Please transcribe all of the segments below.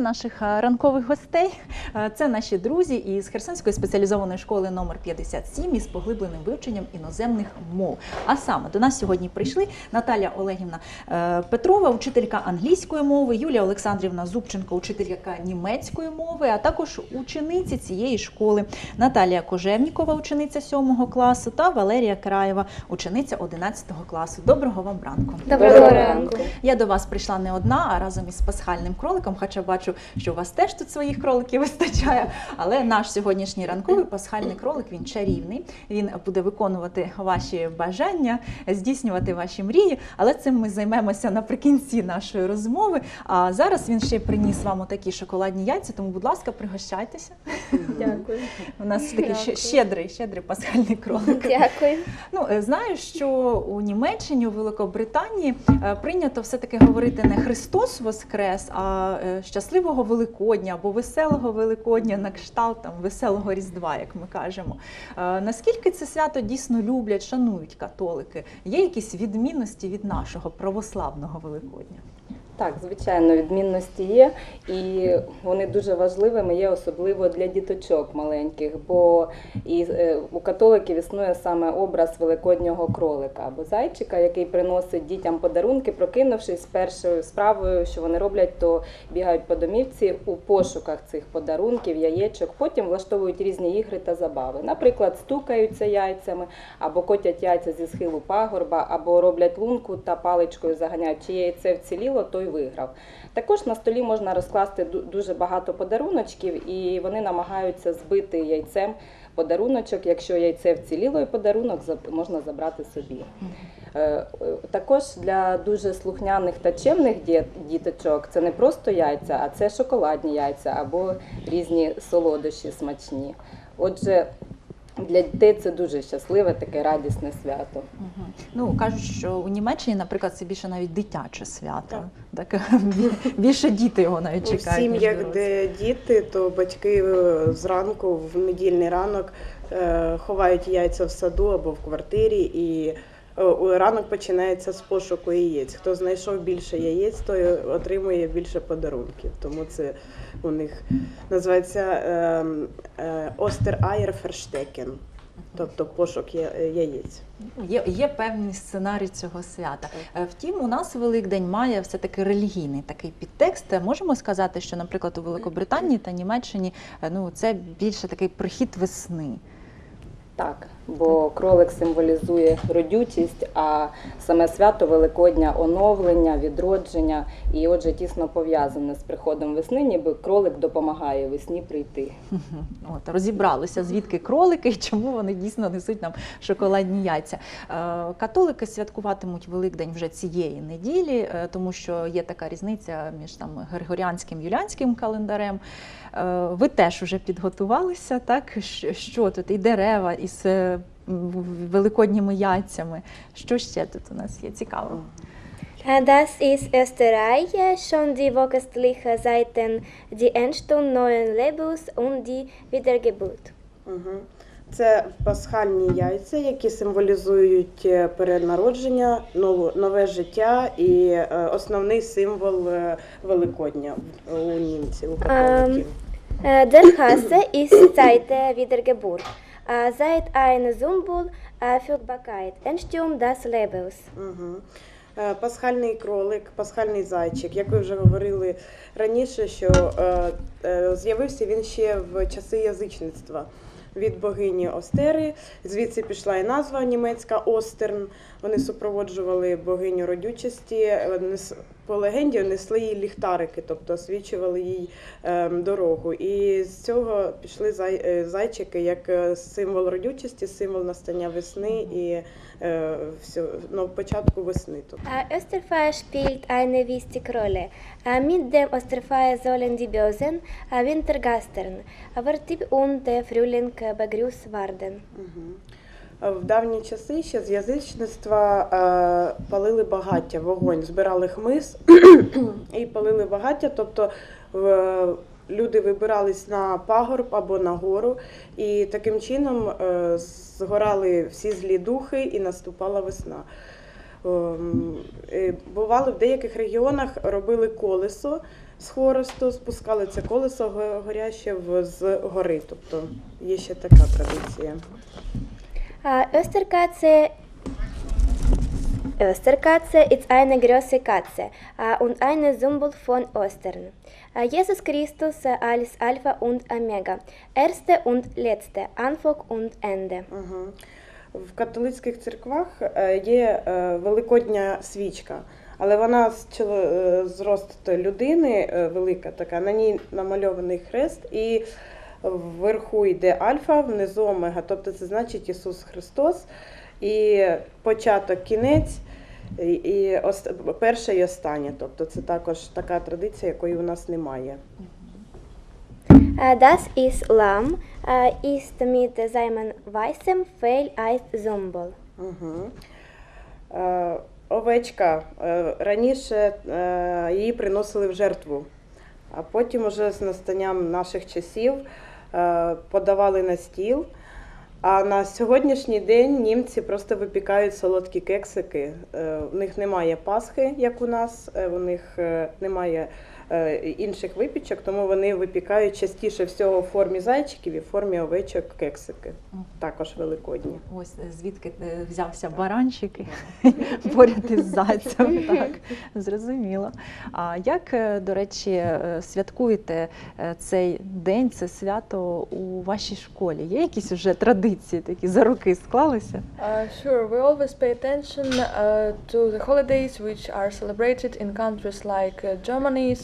наших е, ранкових гостей. Е, Це наші друзі із Херсонської спеціалізованої школи номер 57 із поглибленим вивченням іноземних мов. А саме до нас сьогодні прийшли Наталя Олегівна е, Петрова, учителька англійської мови, Юлія Олександрівна Зубченко, учителька німецької мови, а також учениці цієї школи Наталія Кожевнікова, учениця 7 класу, та Валерія Краєва, учениця 11 класу. Доброго вам ранку. Доброго ранку. Я до вас прийшла не одна, а разом із пасхальним кроликом, хоча бачу, що у вас теж тут своїх кроликів вистачає. Але наш сьогоднішній ранковий пасхальний кролик він чарівний. Він буде виконувати ваші бажання, здійснювати ваші мрії. Але цим ми займемося наприкінці нашої розмови. А зараз він ще приніс вам отакі шоколадні яйця. Тому, будь ласка, пригощайтеся. Дякую. У нас такий Дякую. щедрий, щедрий пасхальний кролик. Дякую. Ну, е, знаю, що у Німеччині, у Великобританії е, прийнято все-таки говорити не Христос Воскрес, а е, щасливого Великодня або веселого Великодня на кшталт там, веселого Різдва, як ми кажемо. Наскільки це свято дійсно люблять, шанують католики? Є якісь відмінності від нашого православного Великодня? Так, звичайно, відмінності є, і вони дуже важливими є особливо для діточок маленьких, бо і е, у католиків існує саме образ великоднього кролика або зайчика, який приносить дітям подарунки, прокинувшись першою справою, що вони роблять, то бігають по домівці у пошуках цих подарунків, яєчок. Потім влаштовують різні ігри та забави. Наприклад, стукаються яйцями, або котять яйця зі схилу пагорба, або роблять лунку та паличкою заганяють, чиє яйце вціліло, той виграв. Також на столі можна розкласти дуже багато подаруночків, і вони намагаються збити яйцем подаруночок. Якщо яйце вціліло, і подарунок можна забрати собі. Е, е, Також для дуже слухняних та чемних діточок це не просто яйця, а це шоколадні яйця або різні солодощі смачні. Отже, для дітей це дуже щасливе, таке радісне свято. Ну кажуть, що у Німеччині, наприклад, це більше навіть дитяче свято. Так. більше діти його навіть чекають. У сім'ях, де діти, то батьки е, зранку в недільний ранок е, ховають яйця в саду або в квартирі, і ранок починається з пошуку яєць. Хто знайшов більше яєць, той отримує більше подарунків. Тому це у них називається е, Остерайер Ферштекен, тобто пошук яєць. Є, є певний сценарій цього свята. Е, Втім, у нас Великдень має все-таки релігійний такий підтекст. Е, Можемо сказати, що, наприклад, у Великобританії та Німеччині е, ну, це більше такий прихід весни. Так, бо кролик символізує родючість, а саме свято Великодня оновлення, відродження, і отже тісно пов'язане з приходом весни, ніби кролик допомагає весні прийти. От, розібралися, звідки кролики і чому вони дійсно несуть нам шоколадні яйця. Е, Католики святкуватимуть Великдень вже цієї неділі, е, тому що є така різниця між там григоріанським юліанським календарем. Е, Ви теж вже підготувалися, так? Що тут? І дерева із великодніми яйцями. Що ще тут у нас є цікаво? Das ist Österreich, schon die wochenliche Seiten, die Entstehung neuen Lebens und die Wiedergeburt. Угу. Це пасхальні яйця, які символізують е, перенародження, нове життя і е, основний символ е, Великодня у німців, у католиків. Äh, Der Hase ist der Wiedergeburt. Seit ein Symbol für des Lebens. Угу. Е, Пасхальний кролик, пасхальний зайчик, як ви вже говорили раніше, що е, е, з'явився він ще в часи язичництва від богині Остери. Звідси пішла і назва німецька Остерн. Вони супроводжували богиню родючості. По легенді несли їй ліхтарики, тобто освічували їй е, дорогу. І з цього пішли е, зайчики як е, символ родючості, символ настання весни і е, ну, початку весни. Osterfeuer spielt eine wichtige Rolle. Mit dem Osterfeuer sollen die bösen Wintergastern, Vertrieb und der Frühling begrüßt werden. В давні часи ще з язичництва е, палили багаття, вогонь, збирали хмиз і палили багаття. Тобто люди вибирались на пагорб або на гору, і таким чином е, згорали всі злі духи і наступала весна. Ем, Бували в деяких регіонах робили колесо з хворосту, спускали це колесо горяще з гори. Тобто є ще така традиція. Äh, Österkatze Österkatze ist eine große Katze äh, und eine Symbol von Ostern. Äh, Jesus Christus äh, als Alpha und Omega, Erste und Letzte, Anfang und Ende. Угу. В католицьких церквах е, є е, великодня свічка, але вона з е, людини е, велика така, на ній намальований хрест, і вверху йде альфа, внизу омега. Тобто це значить Ісус Христос, і початок, кінець, і, ост- перше і останнє. Тобто це також така традиція, якої у нас немає. Äh, Das ist Lamm, äh, ist mit seinem weißen Fell als Symbol. Е, овечка. Е, раніше е, її приносили в жертву, а потім, уже з настанням наших часів, е, подавали на стіл. А на сьогоднішній день німці просто випікають солодкі кексики. Е, У них немає Пасхи, як у нас, е, у них е, немає е, інших випічок, тому вони випікають частіше всього в формі зайчиків і в формі овечок кексики. Також великодні. Ось е, звідки е, взявся баранчик поряд із зайцем. Так, зрозуміло. А як, е, до речі, е, святкуєте е, цей день, це свято у вашій школі? Є якісь вже традиції такі за роки склалися? Uh, sure, we always pay attention uh, to the holidays which are celebrated in countries like Germany,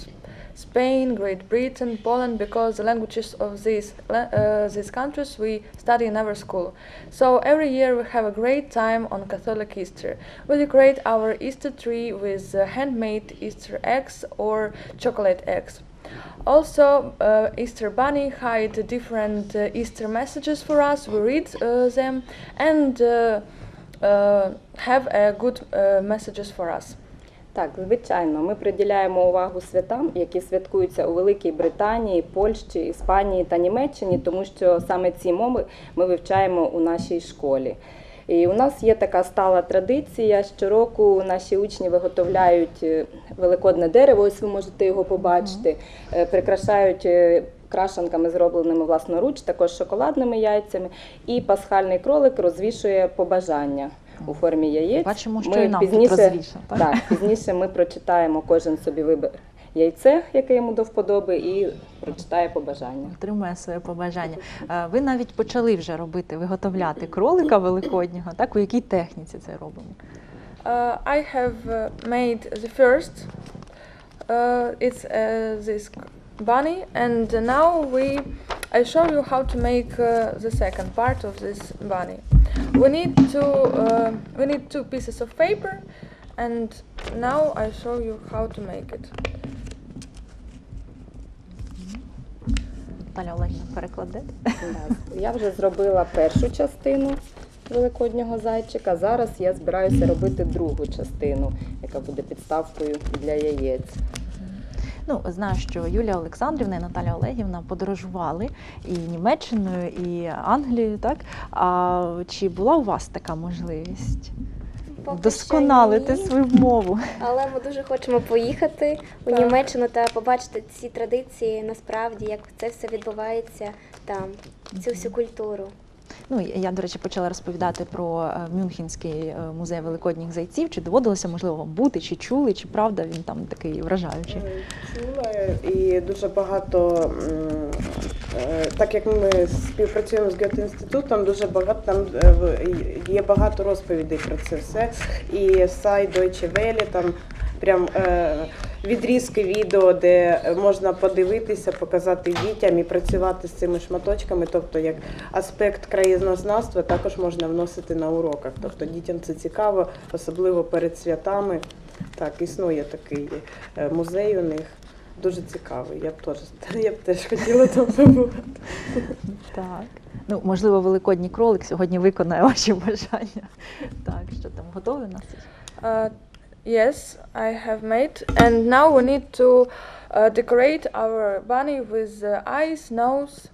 Spain, Great Britain, Poland, because the languages of these uh, these countries we study in our school. So every year we have a great time on Catholic Easter. We decorate our Easter tree with uh, handmade Easter eggs or chocolate eggs. Also, uh, Easter Bunny hide different uh, Easter messages for us. We read uh, them and uh, have good messages for us. Так, звичайно, ми приділяємо увагу святам, які святкуються у Великій Британії, Польщі, Іспанії та Німеччині, тому що саме ці мови ми вивчаємо у нашій школі. І у нас є така стала традиція. Щороку наші учні виготовляють е, великодне дерево. Ось ви можете його побачити, е, прикрашають. е, Крашенками, зробленими власноруч, також шоколадними яйцями, і пасхальний кролик розвішує побажання у формі яєць. Бачимо, що Ми і нам тут пізніше- Так? Так, пізніше ми прочитаємо, кожен собі вибере яйце, яке йому до вподоби, і прочитає побажання. Отримує своє побажання. Е, Ви навіть почали вже робити, виготовляти кролика великоднього. Так, у якій техніці це робимо? Uh, I have uh, made the first. Uh, it's uh, this bunny, and now we. I show you how to make uh, the second part of this bunny. We need to. Uh, we need two pieces of paper, and now I show you how to make it. Наталя Олегівна перекладе. Я вже зробила першу частину великоднього зайчика. Зараз я збираюся робити другу частину, яка буде підставкою для яєць. Ну, знаю, що Юлія Олександрівна і Наталя Олегівна подорожували і Німеччиною, і Англією, так? А чи була у вас така можливість Поки вдосконалити свою мову? Але ми дуже хочемо поїхати у Так. Німеччину та побачити ці традиції насправді, як це все відбувається там, цю всю культуру. Ну, я, до речі, почала розповідати про е, Мюнхенський е, музей великодніх зайців. Чи доводилося, можливо, вам бути, чи чули, чи правда він там такий вражаючий? Е, Чула і дуже багато, так як ми співпрацюємо з Гет-інститутом, дуже багато там є багато розповідей про це все. І сайт Deutsche Welle, там прям відрізки відео, де можна подивитися, показати дітям і працювати з цими шматочками. Тобто, як аспект краєзнавства також можна вносити на уроках. Тобто дітям це цікаво, особливо перед святами. Так, існує такий е, музей у них. Дуже цікавий. Я б теж я б теж хотіла там побувати. Так. Ну, можливо, великодній кролик сьогодні виконає ваші бажання. Так, що там готові у нас? Yes, I have made, and now we need to uh, decorate our bunny with uh, eyes, nose,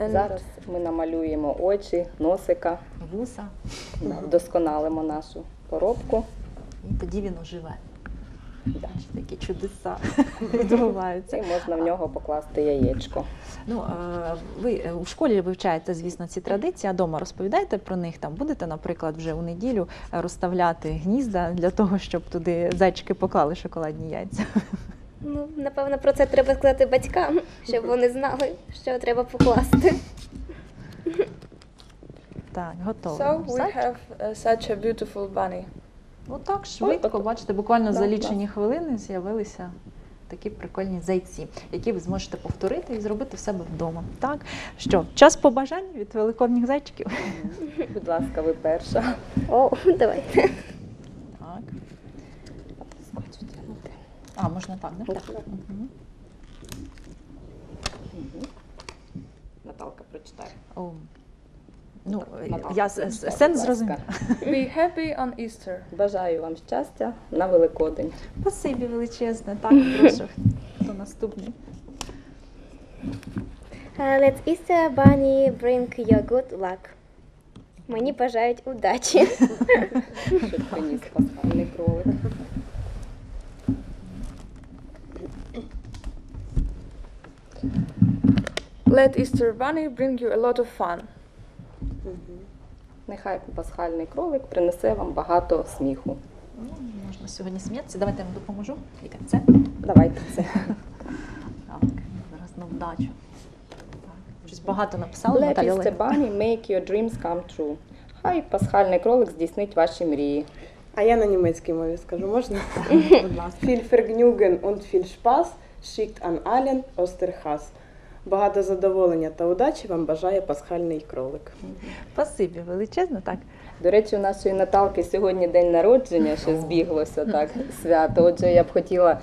and Зараз ми намалюємо очі, носика, Вуса, вдосконалимо нашу коробку. і тоді він оживе. Бачите, які чудеса відбуваються. І можна в нього покласти яєчко. Ну, е, ви е, у школі вивчаєте, звісно, ці традиції, а вдома розповідаєте про них. Там будете, наприклад, вже у неділю е, розставляти гнізда для того, щоб туди зайчики поклали шоколадні яйця. Ну, напевно, про це треба сказати батькам, щоб вони знали, що треба покласти. Так, готово. So we have uh, such a beautiful bunny. Отак швидко, Ой, бачите, буквально за Да, лічені хвилини з'явилися такі прикольні зайці, які ви зможете повторити і зробити в себе вдома. Так що, час побажань від великодніх зайчиків. Будь ласка, ви перша. О, давайте. Так. А, можна так, да? Так. Мгм. Наталка, прочитай. Ну, я прочитай, с- сенс зрозуміла. Be happy on Easter. Бажаю вам щастя на Великодень. Спасибі величезне. Так, прошу. Хто наступний? Let's Easter Bunny bring you good luck. Мені бажають удачі. Щоб приніс пасхальний кролик. Let Easter bunny bring you a lot of fun. Нехай пасхальний кролик принесе вам багато сміху. Ну, можна сьогодні сміятися. Давайте я вам допоможу. Яке це? Давайте це. Так, зараз на вдачу. Так. Щось багато написали, Let Easter Bunny make your dreams come true. Хай пасхальний кролик здійснить ваші мрії. А я на німецькій мові скажу, можна? Будь ласка. Viel Vergnügen und viel Spaß schickt an allen Osterhas. Багато задоволення та удачі вам бажає пасхальний кролик. Спасибі величезно Так. До речі, у нашої Наталки сьогодні день народження, що збіглося так свято. Отже, я б хотіла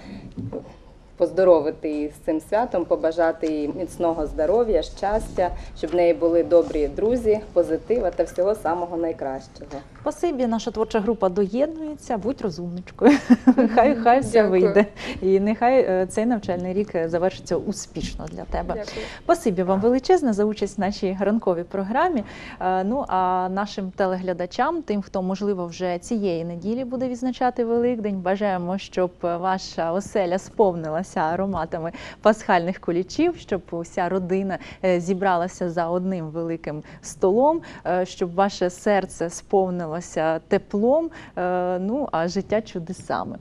поздоровити її з цим святом, побажати їй міцного здоров'я, щастя, щоб в неї були добрі друзі, позитива та всього самого найкращого. Спасибі, наша творча група доєднується. Будь розумничкою. Хай хай все Дякую. вийде. І нехай е, цей навчальний рік е, завершиться успішно для тебе. Дякую. Спасибі вам величезне за участь в нашій ранковій програмі. Е, Ну а нашим телеглядачам, тим, хто можливо вже цієї неділі буде відзначати Великдень, бажаємо, щоб ваша оселя сповнилася ароматами пасхальних кулічів, щоб уся родина е, зібралася за одним великим столом, е, щоб ваше серце сповнилося теплом, е, ну а життя чудесами.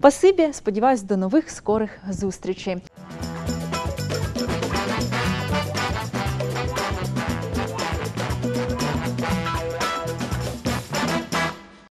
Пасибі, сподіваюсь, до нових скорих зустрічей.